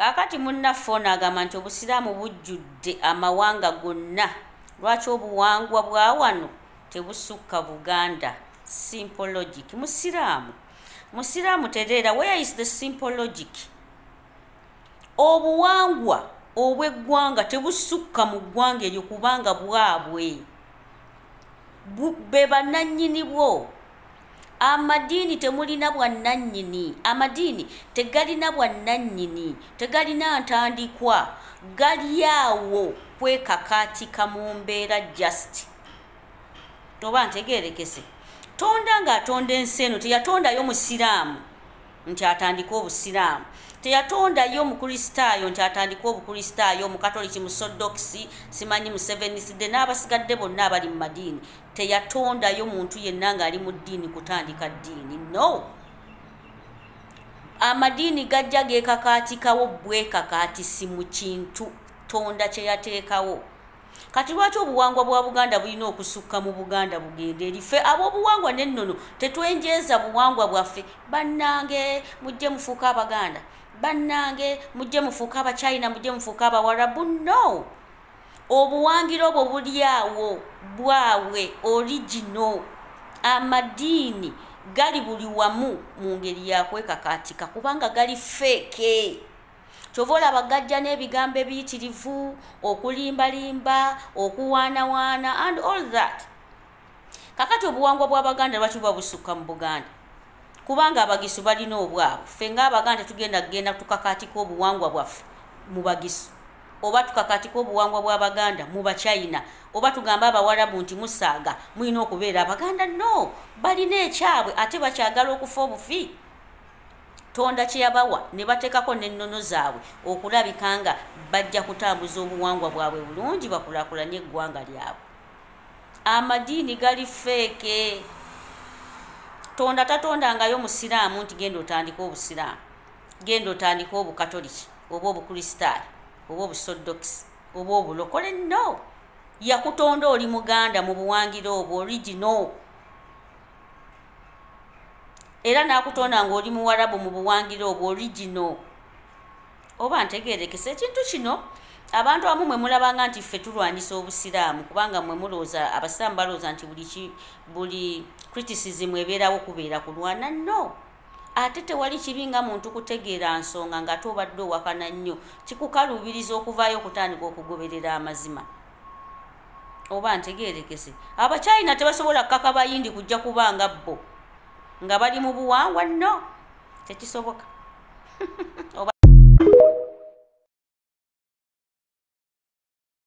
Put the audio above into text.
kaakati munnaffe ono agamba nti obusiraamu bujjudde amawanga gonna lwaki obuwangwa bwa wano tebusukka buganda? Simple logic. Musiraamu. Musiraamu tereera where is the simple logic? Obuwangwa obw'eggwanga tebusukka mu ggwanga eryo kubanga bwabwe. Be bannannyini bwo amadiini temulina bwannannyini amadiini tegalina bwannannyini tegalina ntandikwa gali awo kwekakaatika mu mbeera just. Oba ntegeerekese. Tonda ng'atonda ensi eno teyatondayo musiraamu nti atandike obusiraamu teyatondayo mukristaayo nti atandike obukristaayo mukatoliki musodokisi simanyi museveniside n'abasigadde bonna abali mu madiini. Teyatondayo muntu yenna ng'ali mu ddiini kutandika ddiini no. Amadiini gajja geekakaatikawo bwekakaatisi mu kintu tonda kyeyateekawo kati lwaki obuwangwa bwa buganda bulina okusukka mu buganda bugenda erife? Ab'obuwangwa nennono tetwenjeeza buwangwa bwaffe bannange mujje mufuuka abaganda bannange mujje mufuuka abachina mujje mufuuka abawarabu no. Obuwangiro obwo buli awo bwabwe origino amadiini gali buli wamu mu ngeri yakwekakaatika kubanga gali feeke kyova olaba gajja n'ebigambo ebiyitirivu okulimbalimba okuwaanawaana and all that. Kakati obuwangwa bw'abaganda lwaki buba busukka mu buganda kubanga abagisu balina obwabwe ffe ngaabaganda tugenda kgenda tukakaatika obuwangwa bwaffe mu bagisu. Oba tukakaatika obuwangwa bw'abaganda mu bachina oba tugambe abawarabu nti musaaga mulina okubeera abaganda? No! Balina ekyabwe ate bakyagala okufa obufi. Tonda kyeyabawa ne bateekako n'ennono zaabwe okulabika nga bajja kutambuza obuwangwa bwabwe bulungi bakulaakulanye eggwanga lyabwe. Amadiini gali feeke tonda tatondangayo musiraamu nti genda otandika obusiraamu genda otandika obukatoliki oba obukristaayo oba obusodokisi oba obulokole no. Yakutonda oli muganda mu buwangiro obwo original. Era n'akutonda ngaoli muwarabu mu buwangiro obwo original. Oba ntegerekesa ekintu kino abantu abamu mwe mulabanga nti ffe tulwanyisa obusiraamu kubanga mwe mulowooza abasiraamu balowooza nti buli criticism ebeerawo kubeera kulwana no. Ate tewali kibi nga muntu kutegeera nsonga ngaate obadde owakana nnyo kikukaluubiriza okuvaayo okutandika okugoberera amazima. Oba ntegerekese abachina tebasobola kukaka bayindi kujja kubanga bo nga bali mu buwangwa no. Tekisoboka